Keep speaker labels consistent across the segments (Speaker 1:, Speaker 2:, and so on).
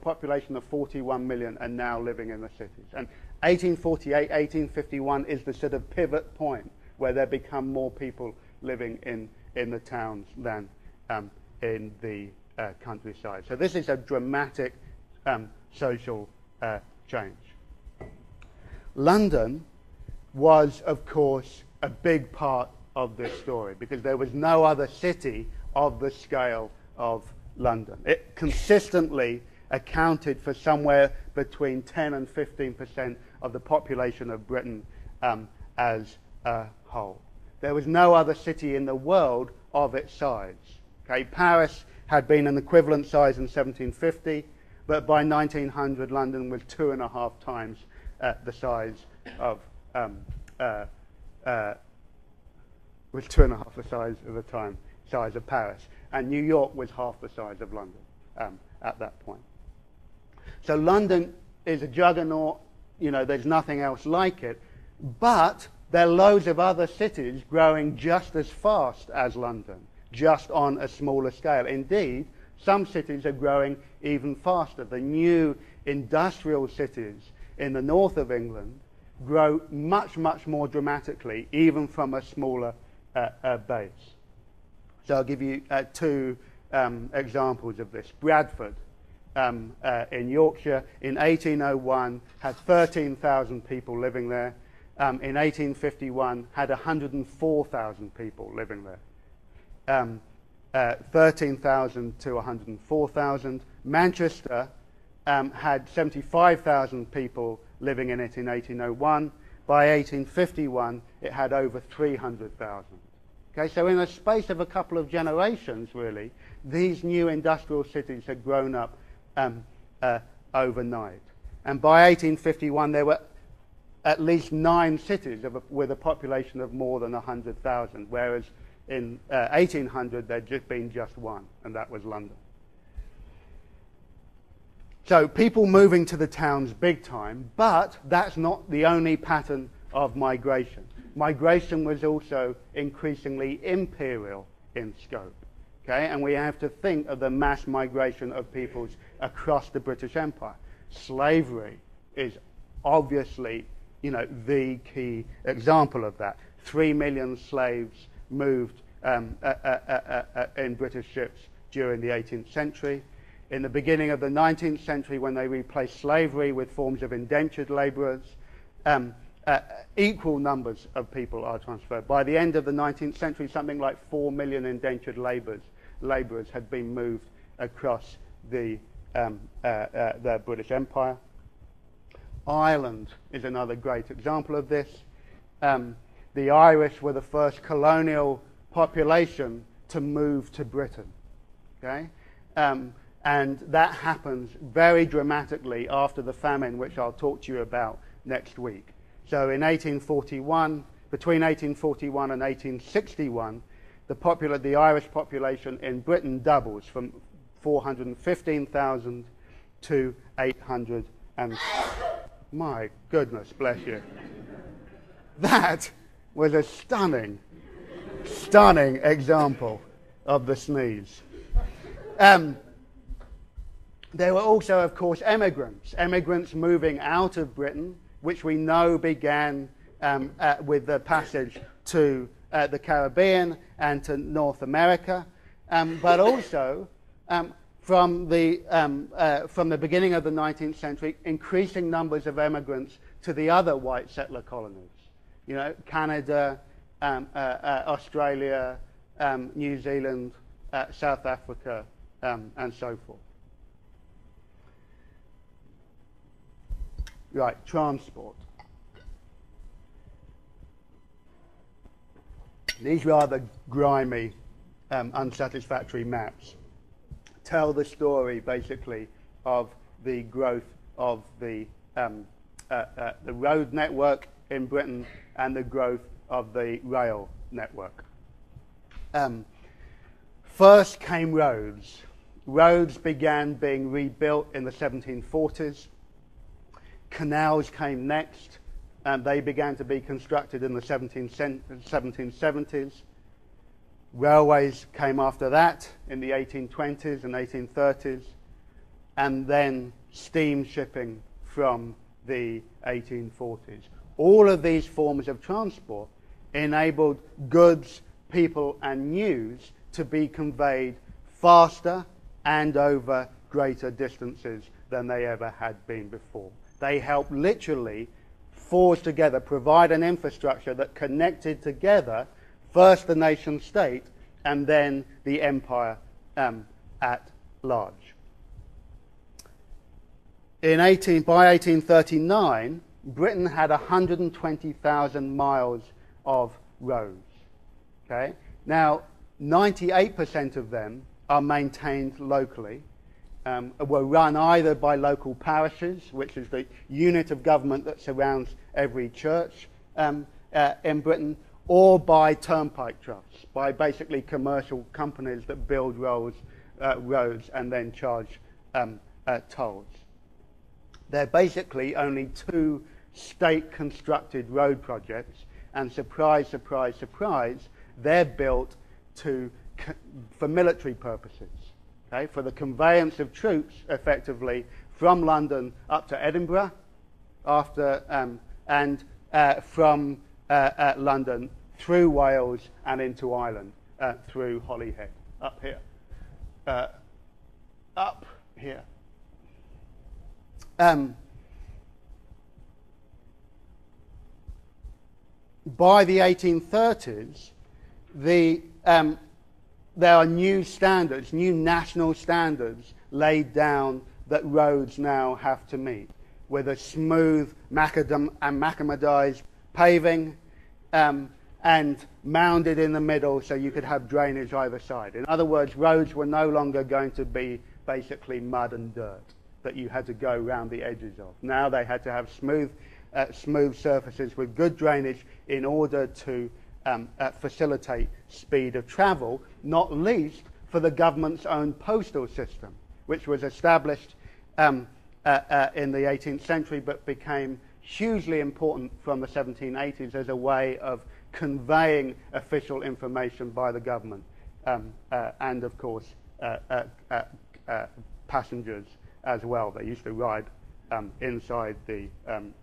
Speaker 1: population of 41 million are now living in the cities. And 1848, 1851 is the sort of pivot point where there become more people living in, in the towns than um, in the uh, countryside. So this is a dramatic um, social uh, change. London was, of course, a big part of this story because there was no other city of the scale of London. It consistently accounted for somewhere between 10 and 15 percent of the population of Britain um, as a whole. There was no other city in the world of its size. Okay, Paris had been an equivalent size in 1750, but by 1900, London was two and a half times uh, the size of um, uh, uh, was two and a half the size of the time size of Paris, and New York was half the size of London um, at that point. So London is a juggernaut. You know, there's nothing else like it, but there are loads of other cities growing just as fast as London, just on a smaller scale. Indeed, some cities are growing even faster. The new industrial cities in the north of England grow much, much more dramatically, even from a smaller uh, uh, base. So I'll give you uh, two um, examples of this. Bradford um, uh, in Yorkshire in 1801 had 13,000 people living there. Um, in 1851 had 104,000 people living there. Um, uh, 13,000 to 104,000. Manchester um, had 75,000 people living in it in 1801. By 1851, it had over 300,000. Okay, so in the space of a couple of generations, really, these new industrial cities had grown up um, uh, overnight. And by 1851, there were at least nine cities a, with a population of more than 100,000, whereas in uh, 1800 there'd just been just one, and that was London. So people moving to the towns big time, but that's not the only pattern of migration. Migration was also increasingly imperial in scope. Okay? And we have to think of the mass migration of peoples across the British Empire. Slavery is obviously, you know, the key example of that. Three million slaves moved um, uh, uh, uh, in British ships during the 18th century. In the beginning of the 19th century, when they replaced slavery with forms of indentured labourers, um, uh, equal numbers of people are transferred. By the end of the 19th century, something like 4 million indentured labourers, labourers had been moved across the, um, uh, uh, the British Empire. Ireland is another great example of this. Um, the Irish were the first colonial population to move to Britain. Okay? Um, and that happens very dramatically after the famine, which I'll talk to you about next week. So in 1841, between 1841 and 1861, the, the Irish population in Britain doubles from 415,000 to 800 and my goodness, bless you. That was a stunning, stunning example of the sneeze. Um, there were also, of course, emigrants, emigrants moving out of Britain which we know began um, uh, with the passage to uh, the Caribbean and to North America, um, but also um, from, the, um, uh, from the beginning of the 19th century, increasing numbers of immigrants to the other white settler colonies. You know, Canada, um, uh, uh, Australia, um, New Zealand, uh, South Africa, and so forth. Right, transport. These rather grimy, um, unsatisfactory maps tell the story basically of the growth of the, um, uh, uh, the road network in Britain and the growth of the rail network. Um, first came roads. Roads began being rebuilt in the 1740s. Canals came next, and they began to be constructed in the 1770s. Railways came after that in the 1820s and 1830s. and then steam shipping from the 1840s. All of these forms of transport enabled goods, people, and news to be conveyed faster and over greater distances than they ever had been before. They helped literally forge together, provide an infrastructure that connected together first the nation state and then the empire um, at large. In 18, by 1839, Britain had 120,000 miles of roads. Okay? Now, 98% of them are maintained locally, um, were run either by local parishes, which is the unit of government that surrounds every church um, uh, in Britain, or by turnpike trusts, by basically commercial companies that build roads, uh, roads and then charge um, uh, tolls. There are basically only two state constructed road projects, and surprise, surprise, surprise, they're built to, for military purposes okay, for the conveyance of troops effectively from London up to Edinburgh after, um, and uh, from uh, London through Wales and into Ireland uh, through Holyhead, up here. Uh, up here. Um, by the 1830s, the um, there are new standards, new national standards laid down that roads now have to meet, with a smooth macadam and macadamized paving um, and mounded in the middle so you could have drainage either side. In other words, roads were no longer going to be basically mud and dirt that you had to go around the edges of. Now they had to have smooth, uh, smooth surfaces with good drainage in order to um, uh, facilitate speed of travel, not least for the government's own postal system, which was established um, uh, uh, in the 18th century but became hugely important from the 1780s as a way of conveying official information by the government um, uh, and, of course, uh, uh, passengers as well. They used to ride um, inside the um,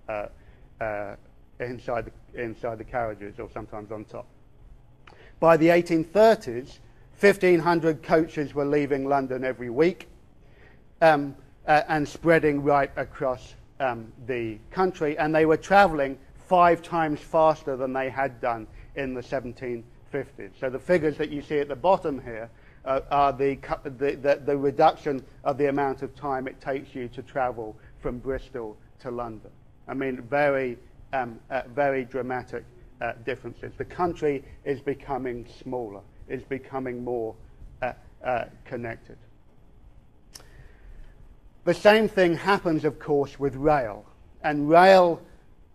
Speaker 1: inside the, inside the carriages or sometimes on top. By the 1830s, 1,500 coaches were leaving London every week um, uh, and spreading right across um, the country, and they were travelling five times faster than they had done in the 1750s. So the figures that you see at the bottom here uh, are the, the, the, the reduction of the amount of time it takes you to travel from Bristol to London. I mean, very um, uh, very dramatic uh, differences. The country is becoming smaller, is becoming more uh, uh, connected. The same thing happens, of course, with rail. And rail,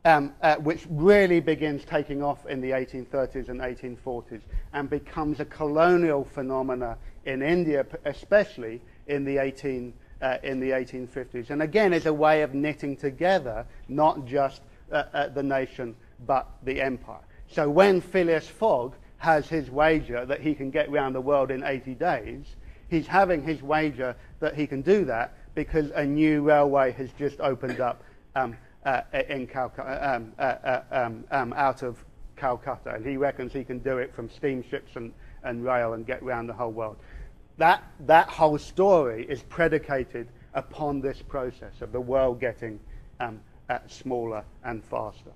Speaker 1: um, uh, which really begins taking off in the 1830s and 1840s and becomes a colonial phenomena in India, especially in the 18 uh, in the 1850s. And again, is a way of knitting together not just uh, uh, the nation but the empire. So when Phileas Fogg has his wager that he can get round the world in 80 days, he's having his wager that he can do that because a new railway has just opened up um, uh, in Calcutta, um, uh, uh, um, um, out of Calcutta, and he reckons he can do it from steamships and, and rail and get round the whole world. That, that whole story is predicated upon this process of the world getting um, smaller and faster.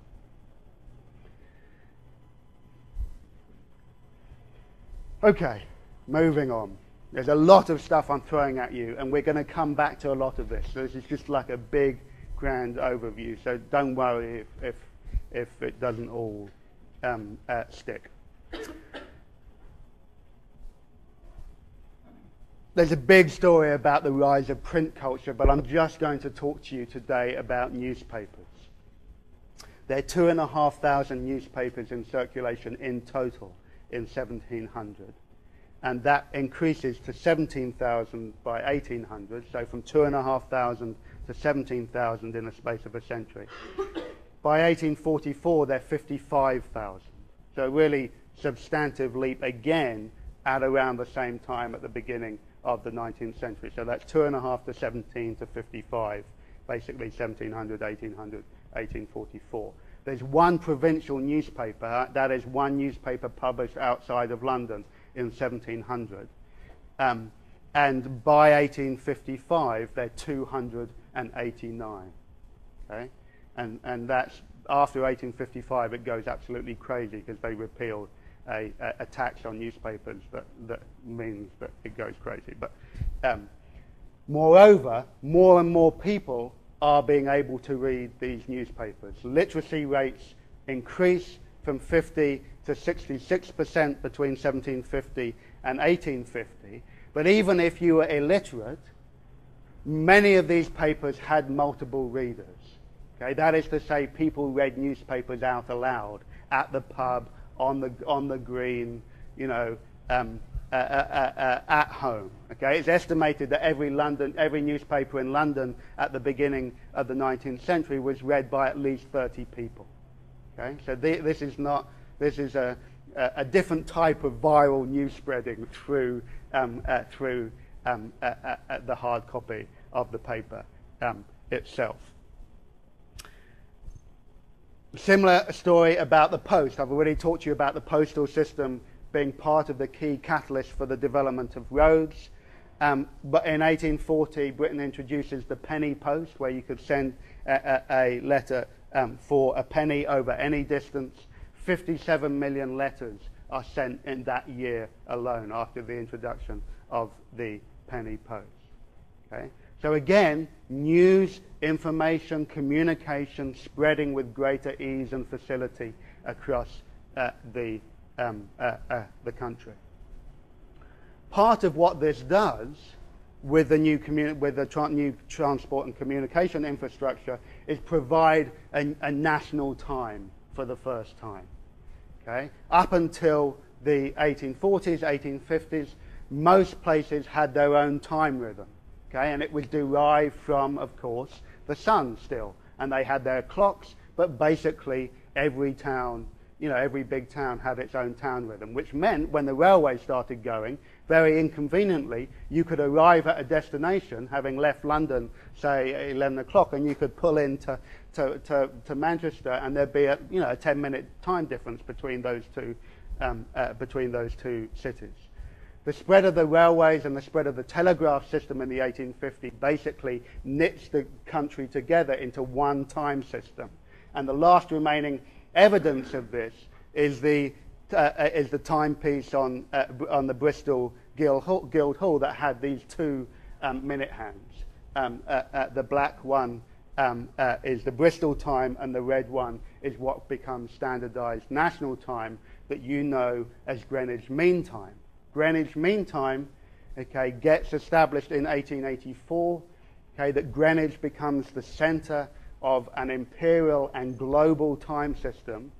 Speaker 1: Okay, moving on. There's a lot of stuff I'm throwing at you, and we're going to come back to a lot of this. So this is just like a big, grand overview. So don't worry if, if, if it doesn't all um, uh, stick. There's a big story about the rise of print culture, but I'm just going to talk to you today about newspapers. There are two and a half thousand newspapers in circulation in total in 1700. And that increases to 17,000 by 1800, so from two and a half thousand to 17,000 in a space of a century. by 1844, they're 55,000. So really substantive leap again at around the same time at the beginning of the 19th century. So that's two and a half to 17 to 55, basically 1700, 1800, 1844. There's one provincial newspaper, that is one newspaper published outside of London in 1700. Um, and by 1855, they're 289. Okay? And, and that's after 1855, it goes absolutely crazy because they repealed a, a, a, tax on newspapers that, that means that it goes crazy. But um, moreover, more and more people are being able to read these newspapers. Literacy rates increase from 50 to 66% between 1750 and 1850. But even if you were illiterate, many of these papers had multiple readers. Okay, that is to say, people read newspapers out aloud at the pub, on the on the green, you know, um, uh, uh, uh, uh, at home. Okay, it's estimated that every London, every newspaper in London at the beginning of the 19th century was read by at least 30 people. Okay, so this is not this is a, a, different type of viral news spreading through um, through um, the hard copy of the paper um, itself. Similar story about the post. I've already talked to you about the postal system being part of the key catalyst for the development of roads. Um, but in 1840, Britain introduces the penny post, where you could send a, a, a letter um, for a penny over any distance. 57 million letters are sent in that year alone after the introduction of the penny post. Okay? So again, news, information, communication spreading with greater ease and facility across uh, the, um, uh, uh, the country. Part of what this does with the new, with the tra new transport and communication infrastructure is provide a, a national time for the first time. Okay? Up until the 1840s, 1850s, most places had their own time rhythm. Okay, and it was derived from, of course, the sun still. And they had their clocks, but basically every town, you know, every big town had its own town rhythm, which meant when the railway started going, very inconveniently, you could arrive at a destination, having left London, say, at 11 o'clock, and you could pull into to, to, to Manchester, and there'd be a, you know, a 10-minute time difference between those two, um, uh, between those two cities. The spread of the railways and the spread of the telegraph system in the 1850s basically knits the country together into one time system. And the last remaining evidence of this is the, uh, uh is the timepiece on, uh, on the Bristol Guild, Hall that had these two um, minute hands. Um, uh, uh the black one um, uh, is the Bristol time, and the red one is what becomes standardized national time that you know as Greenwich Mean Time. Greenwich Mean Time, okay, gets established in 1884, okay, that Greenwich becomes the center of an imperial and global time system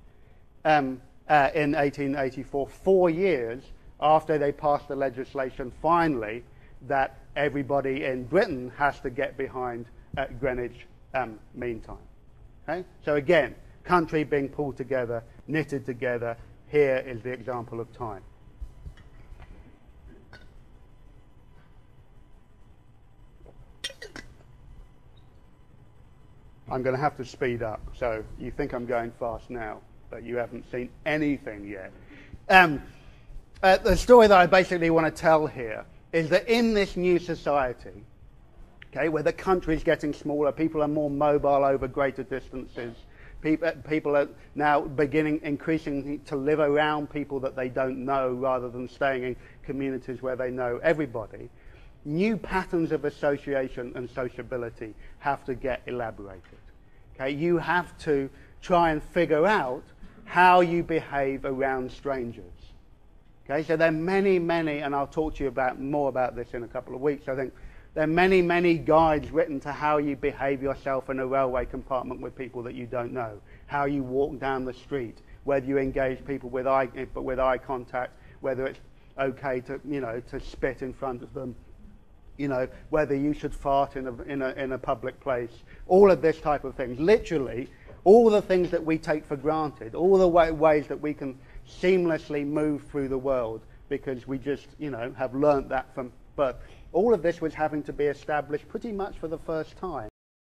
Speaker 1: um, uh, in 1884, four years after they passed the legislation finally that everybody in Britain has to get behind Greenwich um, Mean Time. Okay? So again, country being pulled together, knitted together, here is the example of time. I'm going to have to speed up. So you think I'm going fast now, but you haven't seen anything yet. Um, uh, the story that I basically want to tell here is that in this new society, okay, where the country is getting smaller, people are more mobile over greater distances, people, people are now beginning increasingly to live around people that they don't know rather than staying in communities where they know everybody new patterns of association and sociability have to get elaborated. Okay, you have to try and figure out how you behave around strangers. Okay, so there are many, many, and I'll talk to you about more about this in a couple of weeks. I think there are many, many guides written to how you behave yourself in a railway compartment with people that you don't know, how you walk down the street, whether you engage people with eye, eh, with eye contact, whether it's okay to, you know, to spit in front of them, you know, whether you should fart in a, in a, in a public place, all of this type of things. Literally, all the things that we take for granted, all the way, ways that we can seamlessly move through the world because we just, you know, have learnt that from birth. all of this was having to be established pretty much for the first time.